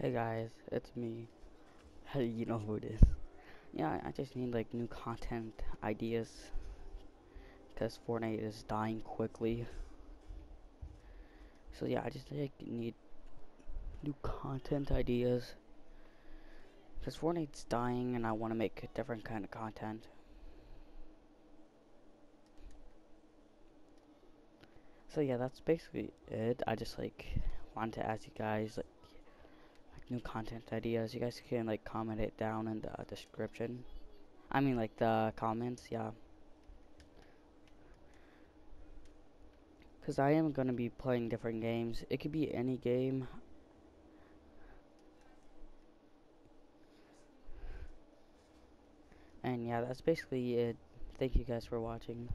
Hey guys, it's me. How do you know who it is? Yeah, I just need like new content ideas because Fortnite is dying quickly. So yeah, I just like need new content ideas because Fortnite's dying and I want to make a different kind of content. So yeah, that's basically it. I just like wanted to ask you guys like new content ideas, you guys can like comment it down in the uh, description. I mean like the comments, yeah. Because I am going to be playing different games. It could be any game. And yeah, that's basically it. Thank you guys for watching.